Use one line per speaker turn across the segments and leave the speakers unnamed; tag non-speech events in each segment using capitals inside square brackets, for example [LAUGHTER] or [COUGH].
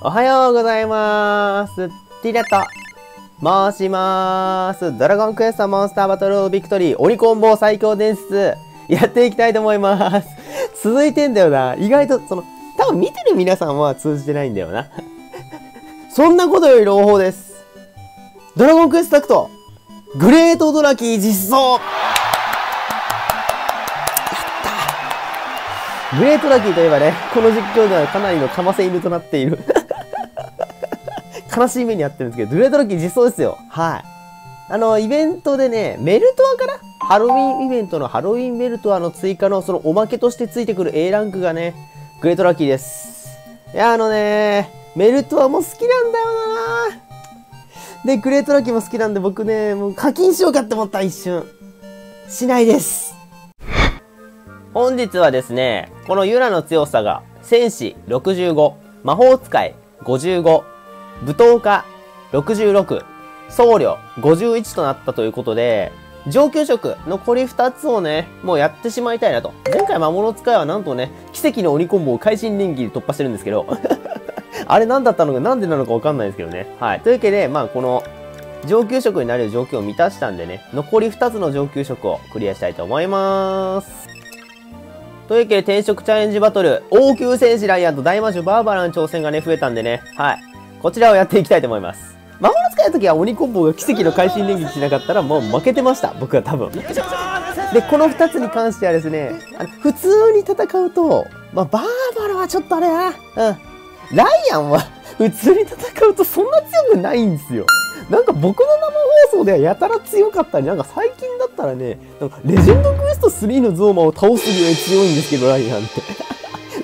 おはようございます。ティラと申しまーす。ドラゴンクエストモンスターバトルビクトリー鬼コンボ最強伝説やっていきたいと思います。続いてんだよな。意外と、その、多分見てる皆さんは通じてないんだよな。そんなことより朗報です。ドラゴンクエストタクトグレートドラキー実装グレートラッキーといえばね、この実況ではかなりのかませ犬となっている。悲しい目に遭ってるんですけど、グレートラッキー実装ですよ。はい。あの、イベントでね、メルトアかなハロウィンイベントのハロウィンメルトアの追加のそのおまけとしてついてくる A ランクがね、グレートラッキーです。いや、あのね、メルトアも好きなんだよなで、グレートラッキーも好きなんで僕ね、もう課金しようかって思った一瞬。しないです。本日はですね、このユラの強さが、戦士65、魔法使い55、舞踏家66、僧侶51となったということで、上級職残り2つをね、もうやってしまいたいなと。前回魔物使いはなんとね、奇跡の鬼コンボを会心連撃で突破してるんですけど、[LAUGHS] あれ何だったのかなんでなのかわかんないですけどね。はい。というわけで、まあこの、上級職になれる条件を満たしたんでね、残り2つの上級職をクリアしたいと思います。というわけで転職チャレンジバトル、王宮戦士ライアンと大魔女バーバラの挑戦がね、増えたんでね、はい。こちらをやっていきたいと思います。魔法の使いの時は鬼コンボが奇跡の会心連撃しなかったらもう負けてました。僕は多分。で、この2つに関してはですね、あの普通に戦うと、まあ、バーバラはちょっとあれな。うん。ライアンは普通に戦うとそんな強くないんですよ。なんか僕の生放送ではやたら強かったり、なんか最近だったらね、なんかレジェンドクエスト3のゾーマを倒すぐらい強いんですけど、ライアンって。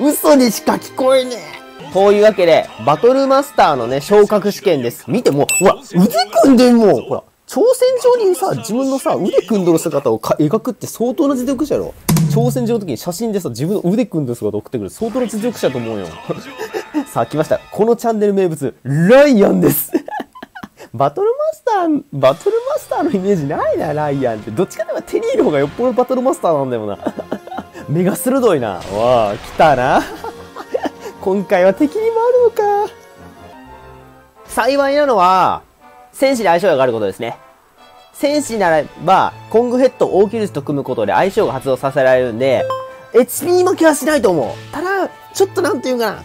嘘にしか聞こえねえ。というわけで、バトルマスターのね、昇格試験です。見てもう、ほら、腕組んでんもんほら、挑戦状にさ、自分のさ、腕組んどる姿を描くって相当な実力者やろ。挑戦状の時に写真でさ、自分の腕組んどる姿を送ってくる相当な実力者と思うよ。[LAUGHS] さあ、来ました。このチャンネル名物、ライアンです。[LAUGHS] バトルマスター、バトルマスターのイメージないな、ライアンって。どっちかといえばテリーの方がよっぽどバトルマスターなんだよな。[LAUGHS] 目が鋭いな。わあ、来たな。今回は敵にもあるのか。幸いなのは、戦士で相性があることですね。戦士ならば、コングヘッド大キルスと組むことで相性が発動させられるんで、HP 負けはしないと思う。ただ、ちょっとなんていうかな。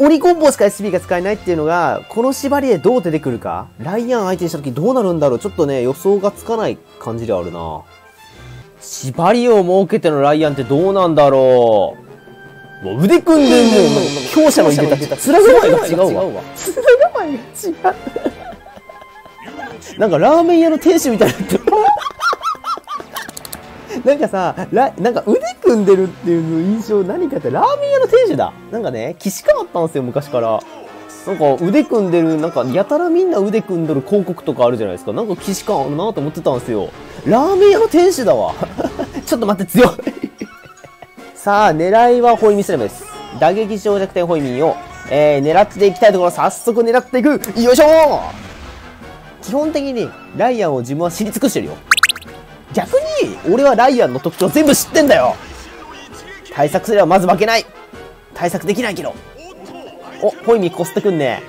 鬼コンボしか SP が使えないっていうのが、この縛りでどう出てくるかライアン相手にした時どうなるんだろうちょっとね、予想がつかない感じではあるな。縛りを設けてのライアンってどうなんだろうもう腕組んでんもん。強者の入れたち。[LAUGHS] 面構えが違うわ。面構えが違う。なんかラーメン屋の店主みたい。になってる。なんかさ、らなんか腕組んでるってい。う印象何かってラーメン屋の店主だ。なんかね、既視感あったんですよ、昔から。なんか腕組んでる、なんかやたらみんな腕組んでる広告とかあるじゃない。ですか。なんか既視感あるなと思ってたんですよ。ラーメン屋の店主だわ。ちょっと待って、強い。さあ、狙いはホイミスラムです。打撃小弱点ホイミンを、えー、狙っていきたいところ、早速狙っていくよいしょ基本的に、ライアンを自分は知り尽くしてるよ。逆に、俺はライアンの特徴全部知ってんだよ対策すればまず負けない対策できないけど。お、ホイミこすってくんね。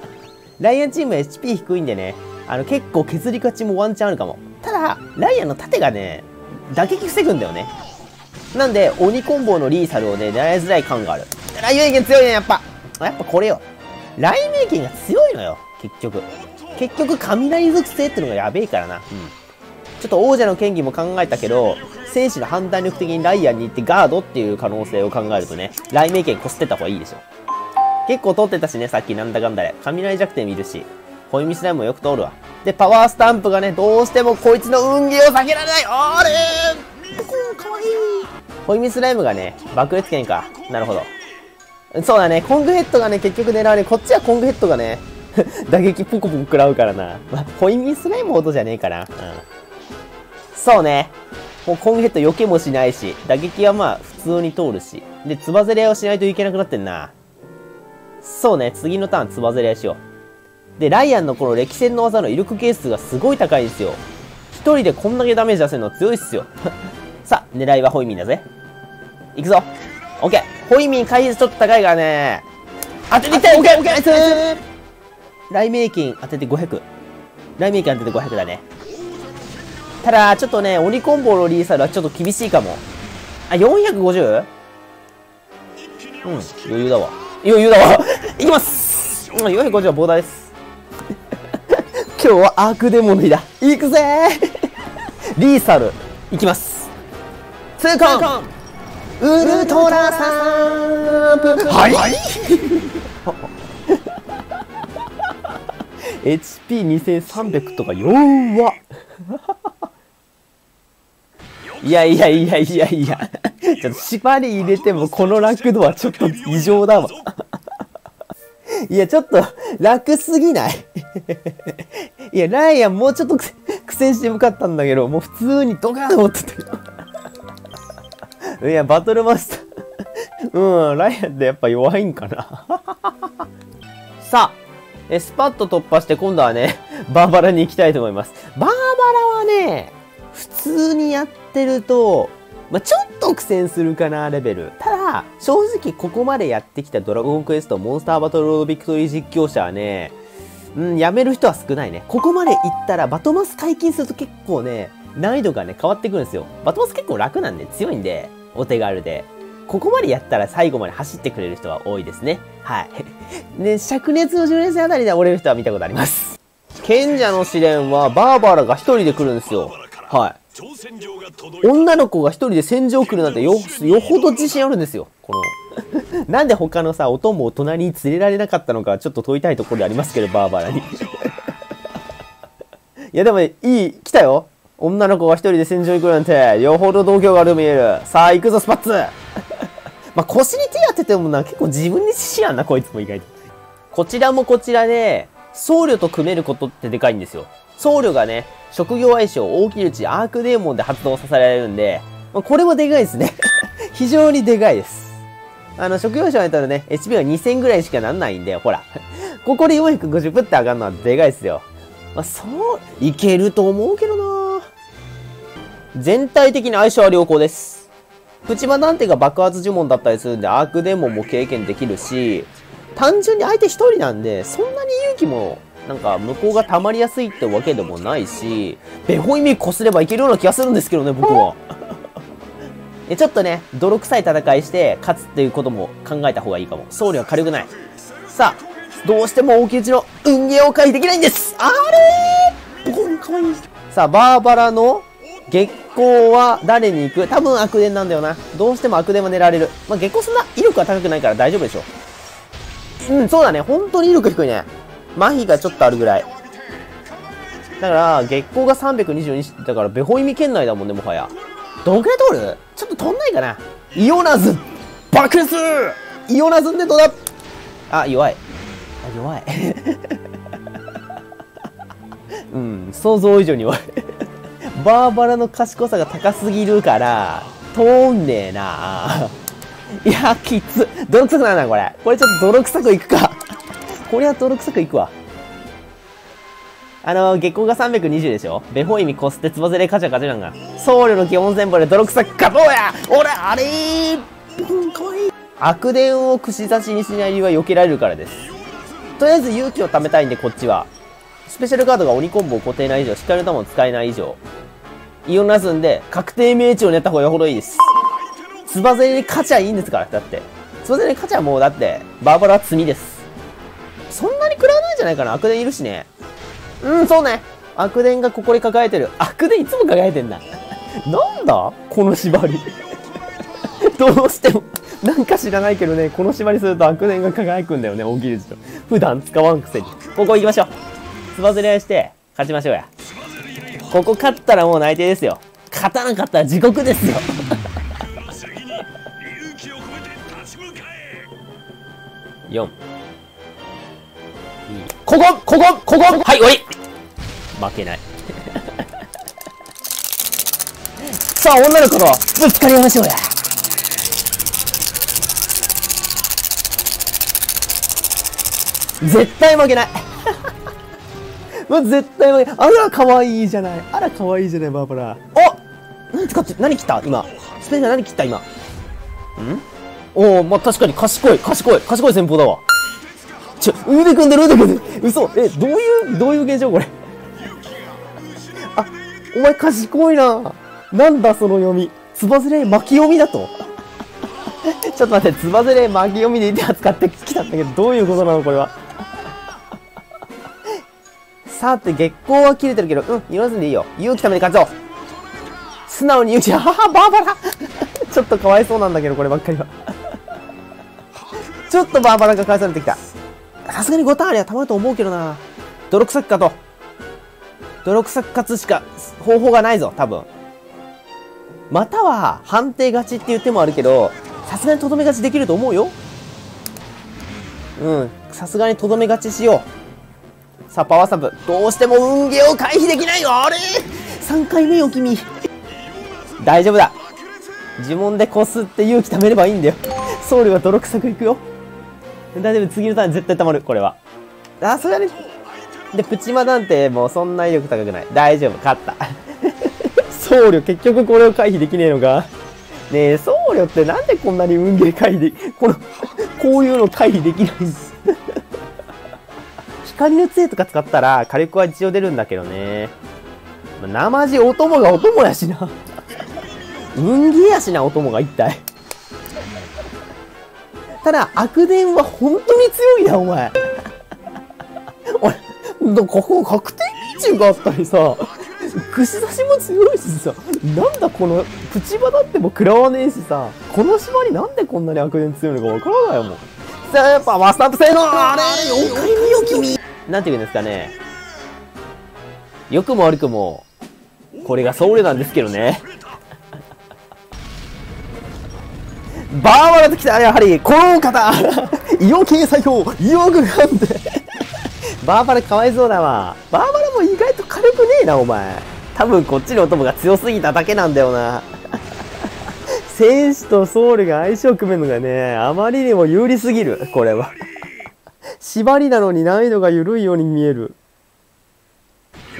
[LAUGHS] ライアンチーム HP 低いんでね、あの結構削り勝ちもワンチャンあるかも。ただ、ライアンの盾がね、打撃防ぐんだよね。なんで、鬼コンボのリーサルをね、狙いづらい感がある。雷鳴剣強いね、やっぱ。やっぱこれよ。雷鳴剣が強いのよ、結局。結局、雷属性ってのがやべえからな。うん。ちょっと王者の権威も考えたけど、戦士の判断力的にライアンに行ってガードっていう可能性を考えるとね、雷鳴剣こすってた方がいいでしょ。結構通ってたしね、さっきなんだかんだで。雷弱点見るし、ホイミスライムもよく通るわ。で、パワースタンプがね、どうしてもこいつの運ゲーを避けられないあれーかわいいホイミスライムがね、爆裂剣か。なるほど。そうだね、コングヘッドがね、結局狙われる。こっちはコングヘッドがね、[LAUGHS] 打撃ポコポコ食らうからな。まあ、ホイミスライムほどじゃねえかな。うん。そうね。もうコングヘッド避けもしないし、打撃はまあ普通に通るし。で、つばぜり合いをしないといけなくなってんな。そうね、次のターンつばぜり合いしよう。で、ライアンのこの歴戦の技の威力係数がすごい高いんですよ。一人でこんだけダメージ出せるの強いっすよ。さあ、狙いはホイミンだぜ。行くぞ。オッケー。ホイミン回避率ちょっと高いからね。当ててきたオッケーオッケーナイス雷鳴金当てて500。雷鳴金当てて500だね。ただ、ちょっとね、鬼コンボのリーサルはちょっと厳しいかも。あ、450? うん、余裕だわ。余裕だわ。[LAUGHS] いきますうん、450はボーダーです。[LAUGHS] 今日はアークデモの日だ。行くぜリーサル、いきます。痛恨ウルトラサープはい、はい。[LAUGHS] HP2300 とか弱っ [LAUGHS] いやいやいやいやいや。ちょっと縛り入れてもこの楽度はちょっと異常だわ。[LAUGHS] いや、ちょっと楽すぎない？いや、ライアンもうちょっと苦戦してよかったんだけど、もう普通にドカーン持ってたよ。いや、バトルマスター [LAUGHS] うん、ライアンってやっぱ弱いんかな [LAUGHS] さあ、えスパッと突破して今度はね、[LAUGHS] バーバラに行きたいと思います。バーバラはね、普通にやってると、まあ、ちょっと苦戦するかな、レベル。ただ、正直ここまでやってきたドラゴンクエストモンスターバトルロードビクトリー実況者はね、うん、やめる人は少ないね。ここまで行ったら、バトマス解禁すると結構ね、難易度がね、変わってくるんですよ。バトマス結構楽なんで、強いんで、お手軽で。ここまでやったら最後まで走ってくれる人は多いですね。はい。[LAUGHS] ね、灼熱の10年生あたりで折れる人は見たことあります。賢者の試練はバーバラが一人で来るんですよ。はい。女の子が一人で戦場来るなんてよ、よほど自信あるんですよ。この。[LAUGHS] なんで他のさ、お供を隣に連れられなかったのかちょっと問いたいところでありますけど、バーバラに。[LAUGHS] いやでも、いい、来たよ。女の子が一人で戦場行くなんて、よほど度胸がある見える。さあ、行くぞ、スパッツ [LAUGHS] まあ、腰に手当ててもな、結構自分に自信あんな、こいつも意外と。こちらもこちらで、僧侶と組めることってでかいんですよ。僧侶がね、職業相性、大きいうち、アークデーモンで発動させられるんで、まあ、これもでかいですね。[LAUGHS] 非常にでかいです。あの、職業者やったらね、HP が2000ぐらいしかなんないんで、ほら。ここで450プって上がるのはでかいですよ。まあ、そう、いけると思うけどな全体的に相性は良好です。プチバダンテが爆発呪文だったりするんで、アークデーモンも経験できるし、単純に相手一人なんで、そんなに勇気も、なんか、向こうが溜まりやすいってわけでもないし、ベホイミこすればいけるような気がするんですけどね、僕は。[LAUGHS] ちょっとね、泥臭い戦いして、勝つっていうことも考えた方がいいかも。僧侶は軽くない。さあ、どうしても大木内の運ゲーを回避できないんですあれーボコンかわいい。さあ、バーバラの月光は誰に行く？多分悪伝なんだよな。どうしても悪伝は狙われる。まあ、月光そんな威力は高くないから大丈夫でしょ。ううん、そうだね。本当に威力低いね。麻痺がちょっとあるぐらい。だから、月光が322だから、ベホイミ圏内だもんね、もはや。どんくらい通る？ちょっと飛んないかな。イオナズ爆裂イオナズンでどうだ？あ、弱い。あ、弱い。[LAUGHS] うん、想像以上に弱いバーバラの賢さが高すぎるから、通んねえな [LAUGHS] いや、きつ。泥臭くなるな、これ。これちょっと泥臭くいくか。これは泥臭くいくわ。あの、月光が320でしょ？ベホイミコステツバゼレカチャカチャなんが。僧侶の基本戦法で泥臭く勝とうや俺、あれーかわい。悪伝を串刺しにしない理由は避けられるからです。とりあえず勇気を貯めたいんで、こっちは。スペシャルカードが鬼コンボを固定ない以上、光の玉を使えない以上、イオンラズンで確定命中を狙った方がよほどいいです。つばぜに勝ちゃいいんですから、だって。つばぜに勝ちゃもうだって、バーバラは罪です。そんなに食らわないんじゃないかな悪伝いるしね。うん、そうね。悪伝がここに抱えてる。悪伝いつも抱えてんだ。なんだ？この縛り。[LAUGHS] どうしても、なんか知らないけどね、この縛りすると悪伝が輝くんだよね、大喜利と。普段使わんくせに。ここ行きましょう。つばぜり合いして、勝ちましょうや。ここ勝ったらもう内定ですよ。勝たなかったら地獄ですよ。[LAUGHS] 4。ここここここはい、終わり負けない。[LAUGHS] さあ、女の子とぶつかりましょうや。絶対負けない。もう絶対負けあら、可愛いじゃない。あら、可愛いじゃない、バーバラ。お何使って、何切った？今。スペインが何切った？今。ん？おおまあ、確かに賢い、賢い、賢い戦法だわ。ちょ、腕組んでる？腕組んでる？嘘え、どういう、どういう現象これ？あ、お前賢いななんだその読み？つばずれ巻き読みだと？[LAUGHS] ちょっと待って、つばずれ巻き読みでいて扱ってきたんだけど、どういうことなのこれは？さて、月光は切れてるけど、うん、言わずんでいいよ。勇気ために勝つぞ素直に勇気、はは、バーバラ [LAUGHS] ちょっとかわいそうなんだけど、こればっかりは。[LAUGHS] ちょっとバーバラが返されてきた。さすがに5ターンありゃたまると思うけどな。泥臭くかと。泥臭く勝つしか方法がないぞ、多分。または、判定勝ちっていう手もあるけど、さすがにとどめ勝ちできると思うよ。うん。さすがにとどめ勝ちしよう。さあ、パワースタンプ。どうしても運ゲーを回避できないよあれ !3 回目よ、君。大丈夫だ。呪文でこすって勇気貯めればいいんだよ。僧侶は泥臭くいくよ。大丈夫、次のターン絶対溜まる、これは。あ、それはね。で、プチマなんてもうそんな威力高くない。大丈夫、勝った。僧侶、結局これを回避できねえのか。ねえ、僧侶ってなんでこんなに運ゲー回避で、この、こういうの回避できないんです？光の杖とか使ったら火力は一応出るんだけどね。まあ、生地お供がお供やしな。運ゲーやしな、お供が一体。ただ、悪電は本当に強いな、お前。俺、ここ確定基準があったりさ、串刺しも強いしさ、なんだこの、プチバだっても食らわねえしさ、この縛りなんでこんなに悪電強いのかわからないもん。さあ、やっぱマスタート性能あれ !4 回目よ、君なんて言うんですかね。良くも悪くも、これがソウルなんですけどね。[LAUGHS] バーバラときたやはり、この方異様系最強異様軍艦で [LAUGHS] バーバラかわいそうだわ。バーバラも意外と軽くねえな、お前。多分こっちの友が強すぎただけなんだよな。[LAUGHS] 戦士とソウルが相性を組めるのがね、あまりにも有利すぎる、これは。縛りなのに難易度が緩いように見える。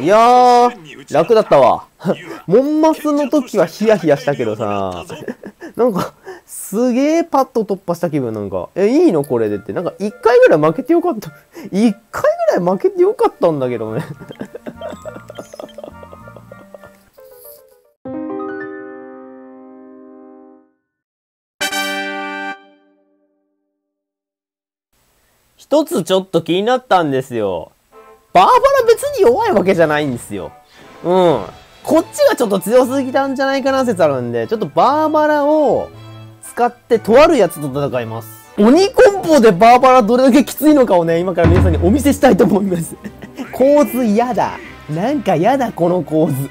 いやー、楽だったわ。[LAUGHS] モンマスの時はヒヤヒヤしたけどさ、[LAUGHS] なんか、すげえパッと突破した気分なんか。え、いいの？これでって。なんか一回ぐらい負けてよかった。一回ぐらい負けてよかったんだけどね。一つちょっと気になったんですよ。バーバラ別に弱いわけじゃないんですよ。うん。こっちがちょっと強すぎたんじゃないかな説あるんで、ちょっとバーバラを使ってとあるやつと戦います。鬼コンボでバーバラどれだけきついのかをね、今から皆さんにお見せしたいと思います。[LAUGHS] 構図嫌だ。なんか嫌だ、この構図。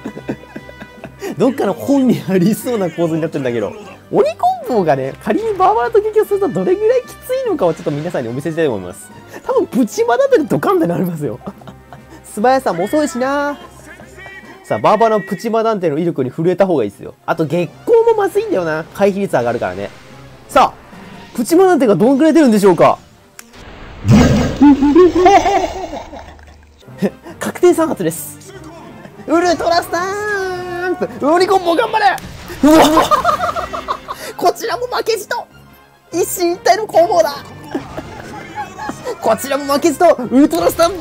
[LAUGHS] どっかの本にありそうな構図になってるんだけど。鬼コンボがね、仮にバーバラと激突するとどれぐらいきついのかをちょっと皆さんにお見せしたいと思います。多分プチマだったらドカンってなりますよ。[LAUGHS] 素早さも遅いしなさあ、バーバラのプチマダンテの威力に震えた方がいいですよ。あと月光もまずいんだよな。回避率上がるからね。さあ、プチマダンテがどんくらい出るんでしょうか [LAUGHS] 確定3発です。ウルトラスタンプウリコンボ頑張れうわこちらも負けじと一進一退の攻防だ [LAUGHS] こちらも負けじとウルトラスタンプ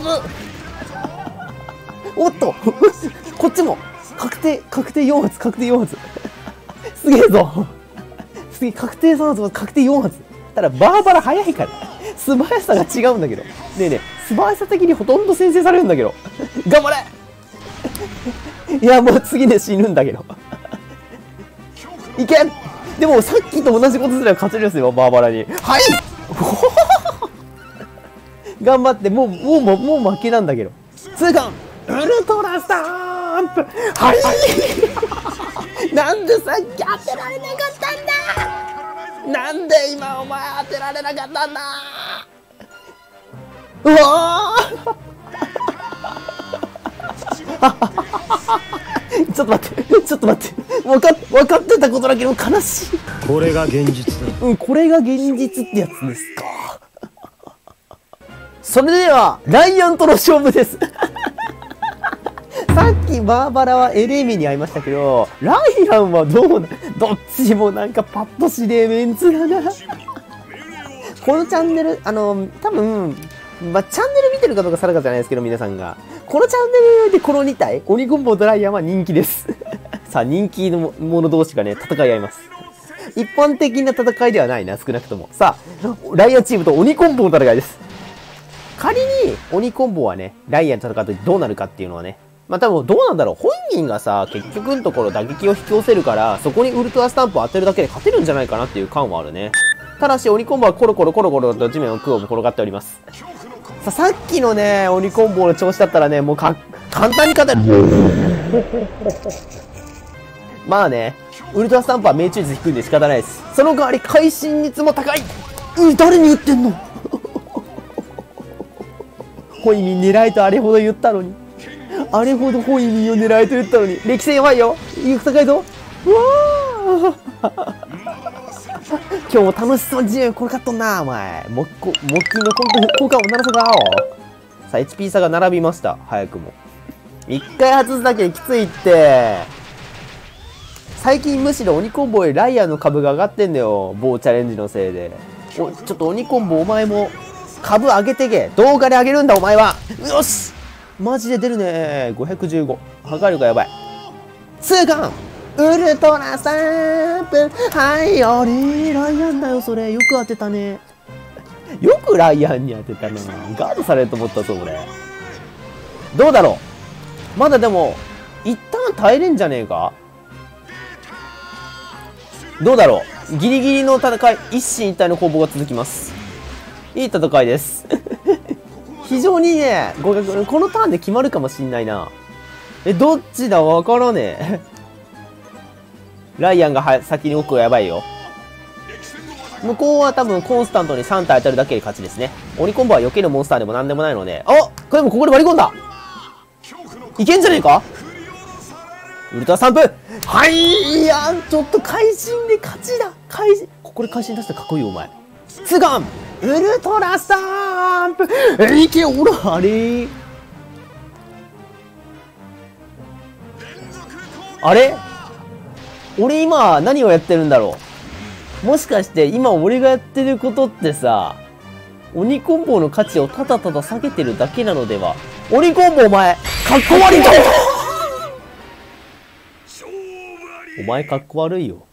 おっと [LAUGHS] こっちも確定、確定4発、確定4発。[LAUGHS] すげえぞすげえ、確定3発、確定4発。ただ、バーバラ早いから。素早さが違うんだけど。ねえねえ、素早さ的にほとんど先制されるんだけど。頑張れいや、もう次で死ぬんだけど。いけでもさっきと同じことすれば勝てるんですよ、バーバラに。はい。[LAUGHS] 頑張って、もう、もう、もう負けなんだけど。通関ウルトラスタンプ。はい。[LAUGHS] なんでさっき当てられなかったんだ。なんで今お前当てられなかったんだ。うわ [LAUGHS] [LAUGHS] ちょっと待って、ちょっと待って。分かっ、分かってたことだけど悲しい。
これが現実だ。
うん、これが現実ってやつですか。[LAUGHS] それでは、ライアンとの勝負です。[LAUGHS] さっきバーバラはエレミに会いましたけど、ライランはどうな、どっちもなんかパッとしねえメンツだな。このチャンネル、あの、多分、まあ、チャンネル見てるかどうか定かじゃないですけど、皆さんが。このチャンネルでこの2体、鬼コンボドライヤーは人気です。[LAUGHS] さあ、人気の者同士がね、戦い合います。一般的な戦いではないな、少なくとも。さあ、ライアンチームと鬼コンボの戦いです。仮に鬼コンボはね、ライアンと戦うとどうなるかっていうのはね、まあ多分どうなんだろう。本人がさ、結局のところ打撃を引き寄せるから、そこにウルトラスタンプを当てるだけで勝てるんじゃないかなっていう感はあるね。ただし、鬼コンボはコロコロコロコロと地面を空を転がっております。さ、さっきのね、鬼コンボの調子だったらね、もうか、簡単に勝てる。[LAUGHS] まあね、ウルトラスタンプは命中率低いんで仕方ないです。その代わり、会心率も高いうん、誰に言ってんの？ホイミン狙いとあれほど言ったのに。あれほどホイミンを狙いと言ったのに。歴戦やばいよいい戦いぞうわ今日も楽しそうに自由これ買っとんなお前。木木金の効果を鳴らそうかさあ、HP 差が並びました。早くも。一回外すだけできついって。最近むしろ鬼コンボよりライアーの株が上がってんだよ。某チャレンジのせいで。お、ちょっと鬼コンボお前も株上げてけ。動画で上げるんだお前は。よしマジで出るね。515。破壊力やばい。痛感ウルトラサンプ。はいあれライアンだよそれ。よく当てたね。よくライアンに当てたなガードされると思ったぞ俺どうだろう？まだでも一旦耐えれんじゃねえか？どうだろう？ギリギリの戦い一進一退の攻防が続きます。いい戦いです。[LAUGHS] 非常にねこのターンで決まるかもしんないな。えどっちだ？わからねえ。ライアンがは先に奥がやばいよ。向こうは多分コンスタントに3体当たるだけで勝ちですね。鬼コンボは避けるモンスターでも何でもないので。あこれでもここで割り込んだ。いけんじゃねえか？ウルトラスタンプ。はいいやちょっと会心で勝ちだ。会心ここで会心出したらかっこいいよお前。ツガン。ウルトラスタンプ。いけおらあれ。あれ？俺今何をやってるんだろう。もしかして今俺がやってることってさ、鬼コンボの価値をただただ下げてるだけなのでは。鬼コンボお前、かっこ悪いとお前かっこ悪いよ。